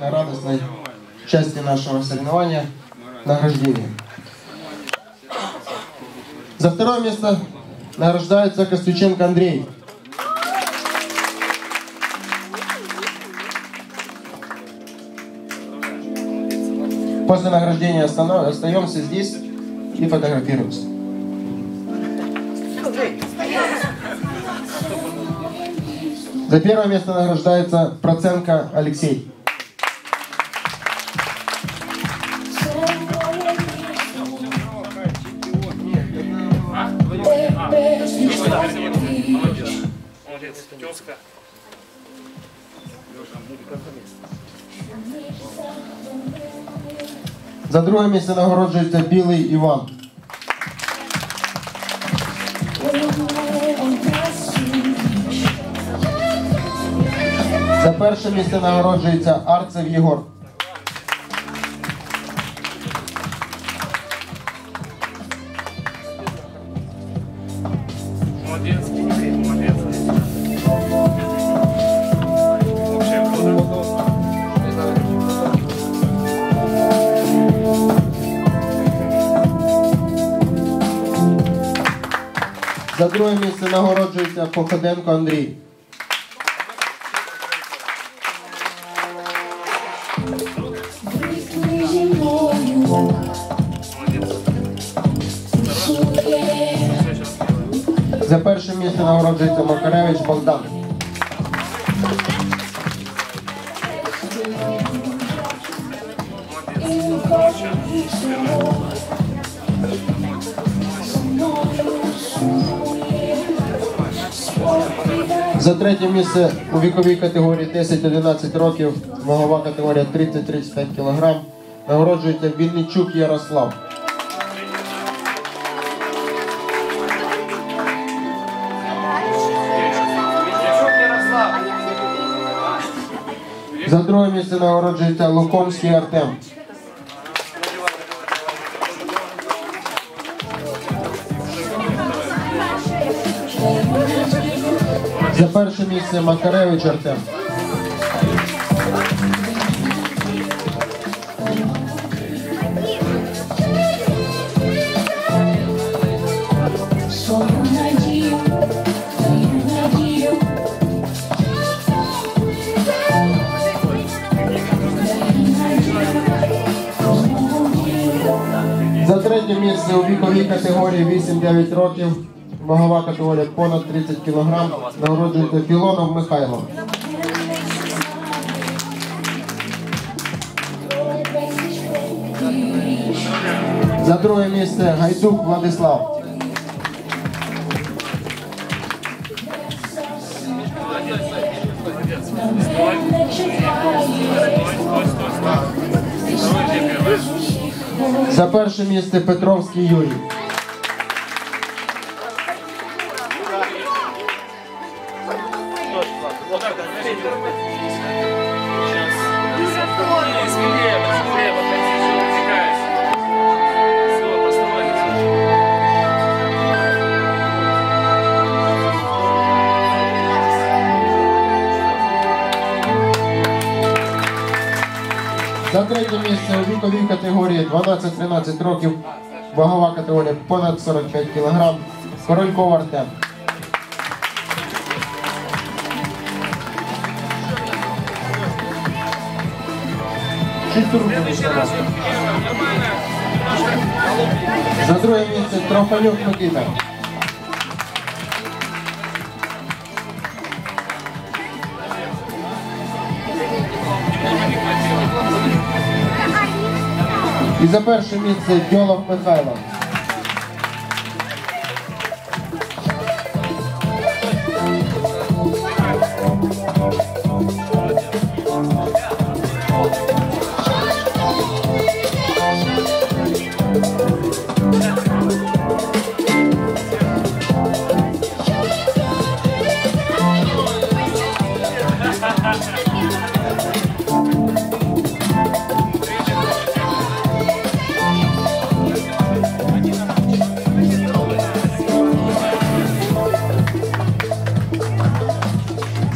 на радостной части нашего соревнования награждения. За второе место награждается Костюченко Андрей. После награждения останов- остаемся здесь и фотографируемся. За первое место награждается Проценко Алексей. Молодец. За друге місце нагороджується Білий Іван. За перше місце нагороджується Арцев Єгор. За друге місце нагороджується Походенко Андрій. За перше місце нагороджується Макаревич Богдан. За третє місце у віковій категорії 10-11 років, вагова категорія 30-35 кг, нагороджується Вінничук Ярослав. За друге місце нагороджується Лукомський Артем. За перше місце Макаревич Артем. За третє місце у віковій категорії 8-9 років, вагова категорія понад 30 кг, нагороджується Філонов Михайло. За друге місце Гайдук Владислав. За перше місце Петровський Юрій. Третє місце у віковій категорії 12-13 років, вагова категорія понад 45 кг, Корольков Артем. За друге місце Трофанюк Микита. І за перше місце Дьолов Михайло.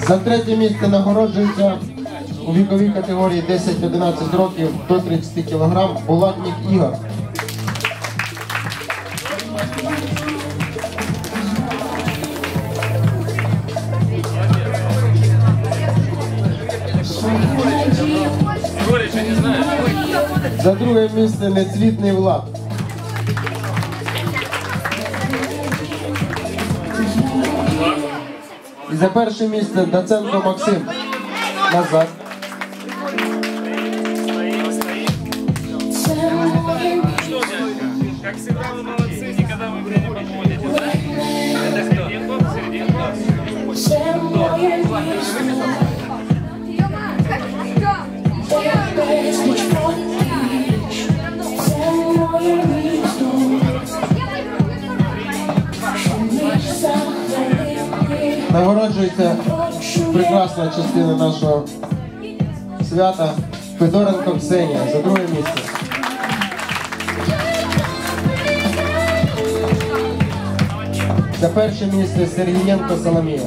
За третє місце нагороджується у віковій категорії 10-11 років до 30 кг Булатник Ігор. За друге місце нецвітний Влад. І за перше місце Даценко Максим. Назад. Нагороджується прекрасна частина нашого свята Федоренко Ксенія за друге місце. За перше місце Сергієнко Соломія.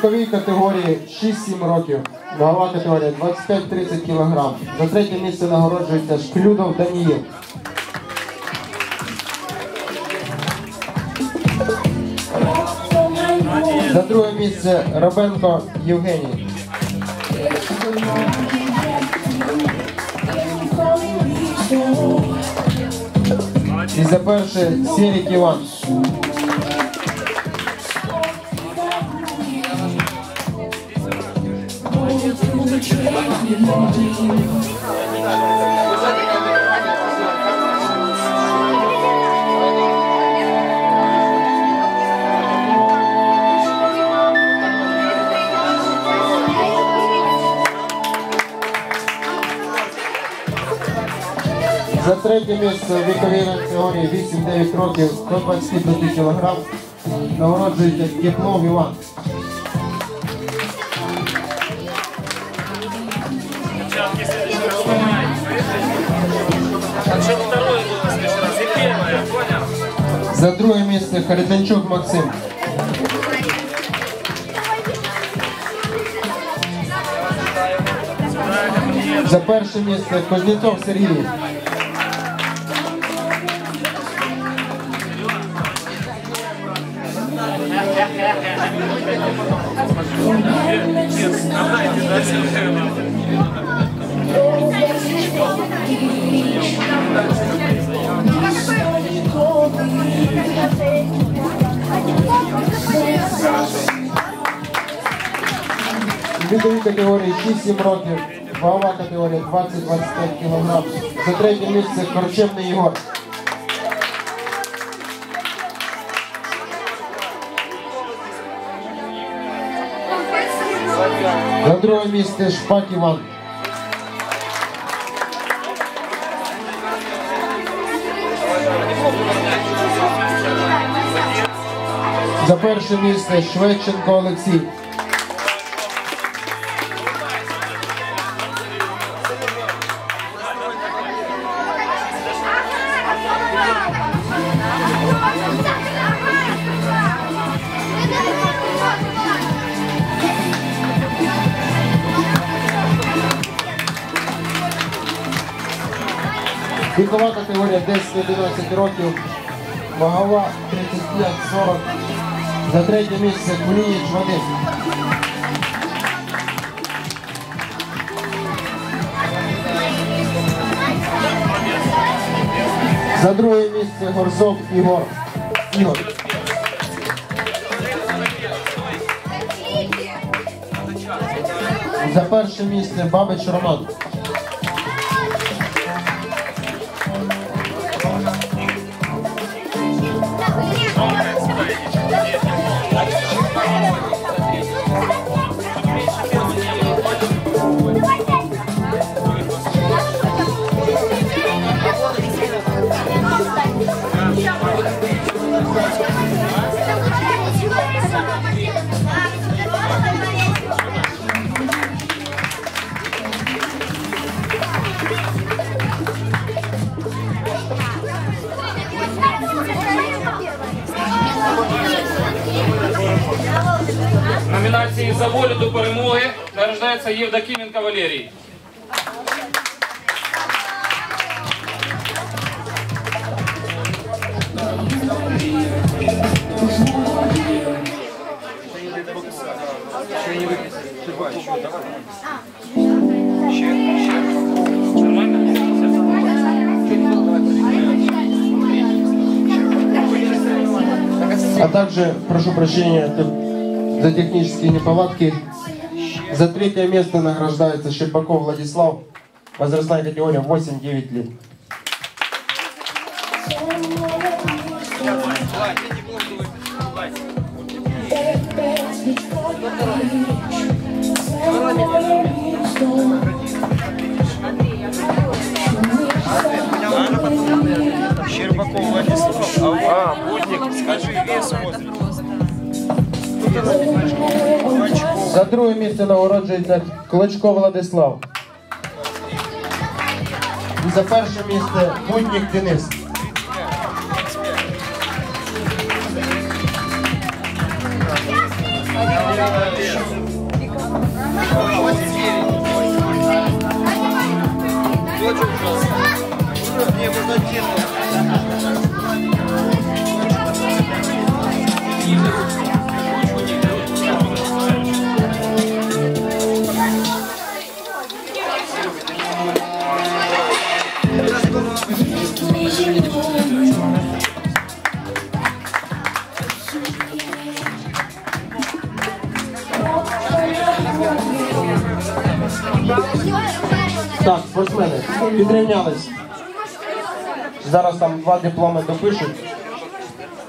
Віковій категорії 6-7 років. Вагова категорія 25-30 кг. За третє місце нагороджується Шклюдов Даніїл. За друге місце Робенко Євгеній. І за перше Сірік Іван. За третє місце віковій категорії 8-9 років до 25 кг нагороджується Єплов Іван. Девчонки, следующий раз снимайте. А что второе было в следующий раз? И первое, понял? За друге місце Харитончук Максим. За перше місце Кузнєцов Сергій. Отдайте, да, У віковій категорії 6-7 років. Вагова категорія 20-25 кг. За третє місце Корчевний Єгор. За друге місце Шпак Іван. За перше місце Шведченко Олексій. Вікова категорія 10-11 років. Вагова 35-40. За третє місце Кулініч Вадим. За друге місце Горзов Ігор. Ігор. За перше місце Бабич Роман. Номінації за волю до перемоги нарождається Євдокименко Валерій. Также, прошу прощения за технические неполадки, за третье место награждается Щербаков Владислав, возрастная категория 8-9 лет. Щербаков Владислав. А, Будник, скажи вес возраст. За друге місце нагороджується Клочко Владислав. І за перше місце Буднік Денис. Так, спортсмени, підрівнялись. Зараз там два дипломи допишуть.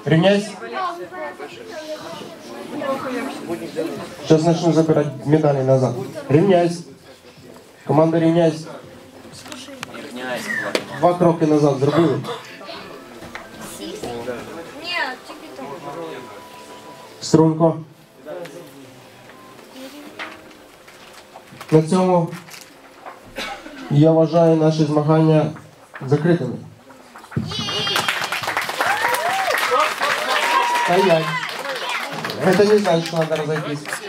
Рівняйсь. Зараз почну забирати медалі назад. Рівняйсь. Команда рівняйсь. Два кроки назад зробили. Струнко. На цьому я вважаю наші змагання закритими. Стоять. Это не значит, что надо разойтись.